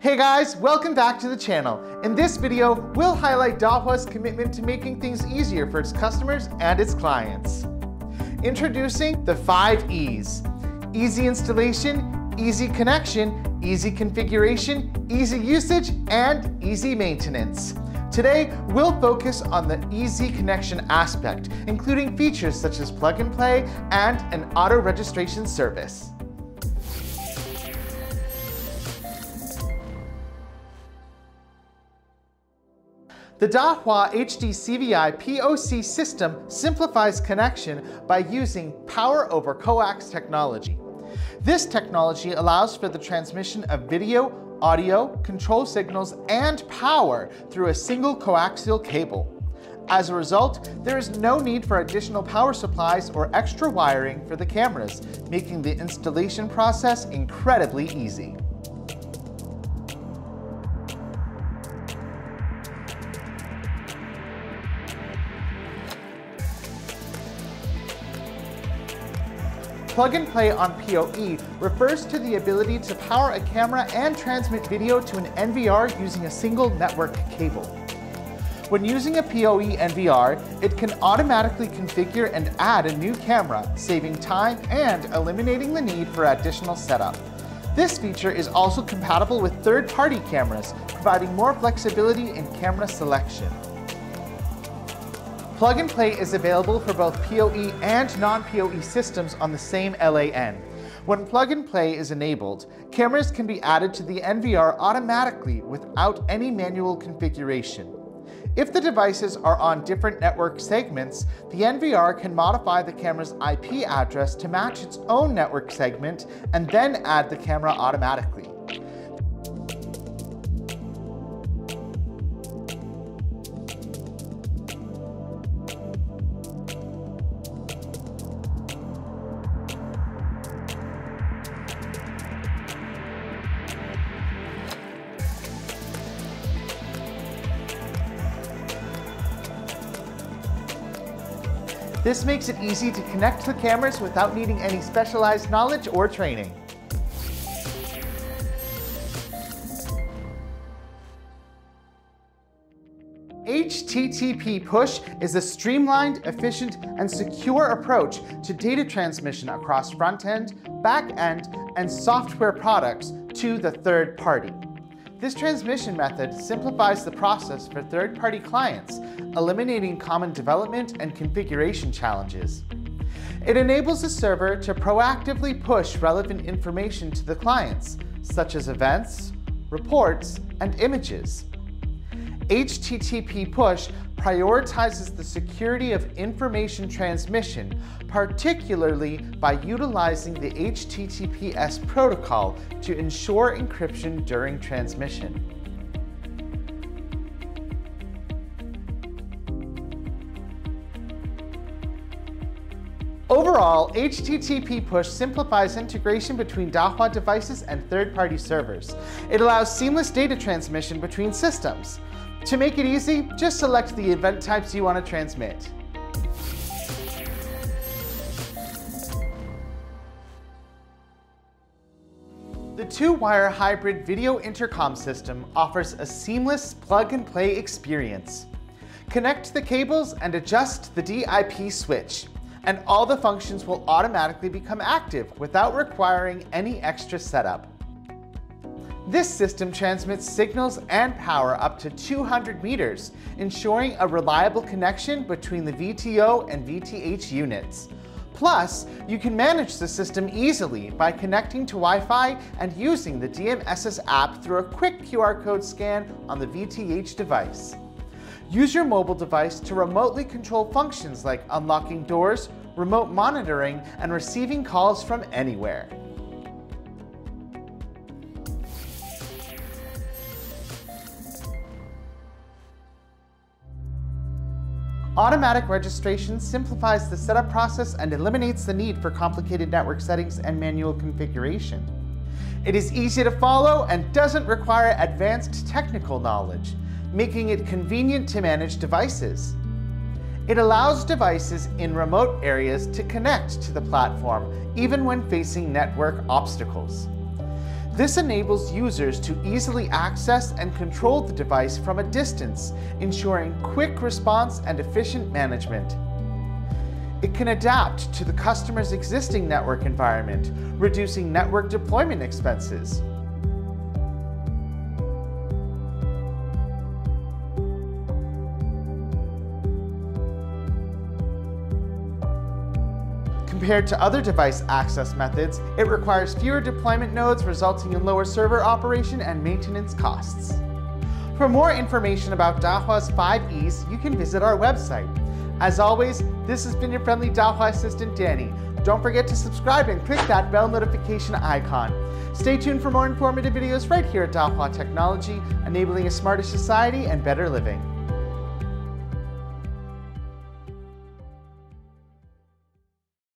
Hey guys, welcome back to the channel. In this video, we'll highlight Dahua's commitment to making things easier for its customers and its clients. Introducing the 5 E's. Easy installation, easy connection, easy configuration, easy usage, and easy maintenance. Today, we'll focus on the easy connection aspect, including features such as plug and play and an auto registration service. The Dahua HD CVI POC system simplifies connection by using power over coax technology. This technology allows for the transmission of video, audio, control signals, and power through a single coaxial cable. As a result, there is no need for additional power supplies or extra wiring for the cameras, making the installation process incredibly easy. Plug and play on PoE refers to the ability to power a camera and transmit video to an NVR using a single network cable. When using a PoE NVR, it can automatically configure and add a new camera, saving time and eliminating the need for additional setup. This feature is also compatible with third-party cameras, providing more flexibility in camera selection. Plug and Play is available for both PoE and non-PoE systems on the same LAN. When Plug and Play is enabled, cameras can be added to the NVR automatically without any manual configuration. If the devices are on different network segments, the NVR can modify the camera's IP address to match its own network segment and then add the camera automatically. This makes it easy to connect the cameras without needing any specialized knowledge or training. HTTP Push is a streamlined, efficient, and secure approach to data transmission across front-end, back-end, and software products to the third party. This transmission method simplifies the process for third-party clients, eliminating common development and configuration challenges. It enables the server to proactively push relevant information to the clients, such as events, reports, and images. HTTP Push prioritizes the security of information transmission, particularly by utilizing the HTTPS protocol to ensure encryption during transmission. Overall, HTTP Push simplifies integration between Dahua devices and third-party servers. It allows seamless data transmission between systems. To make it easy, just select the event types you want to transmit. The two-wire hybrid video intercom system offers a seamless plug-and-play experience. Connect the cables and adjust the DIP switch, and all the functions will automatically become active without requiring any extra setup. This system transmits signals and power up to 200 meters, ensuring a reliable connection between the VTO and VTH units. Plus, you can manage the system easily by connecting to Wi-Fi and using the DMSS app through a quick QR code scan on the VTH device. Use your mobile device to remotely control functions like unlocking doors, remote monitoring, and receiving calls from anywhere. Automatic registration simplifies the setup process and eliminates the need for complicated network settings and manual configuration. It is easy to follow and doesn't require advanced technical knowledge, making it convenient to manage devices. It allows devices in remote areas to connect to the platform, even when facing network obstacles. This enables users to easily access and control the device from a distance, ensuring quick response and efficient management. It can adapt to the customer's existing network environment, reducing network deployment expenses. Compared to other device access methods, it requires fewer deployment nodes resulting in lower server operation and maintenance costs. For more information about Dahua's 5Es, you can visit our website. As always, this has been your friendly Dahua assistant, Danny. Don't forget to subscribe and click that bell notification icon. Stay tuned for more informative videos right here at Dahua Technology, enabling a smarter society and better living.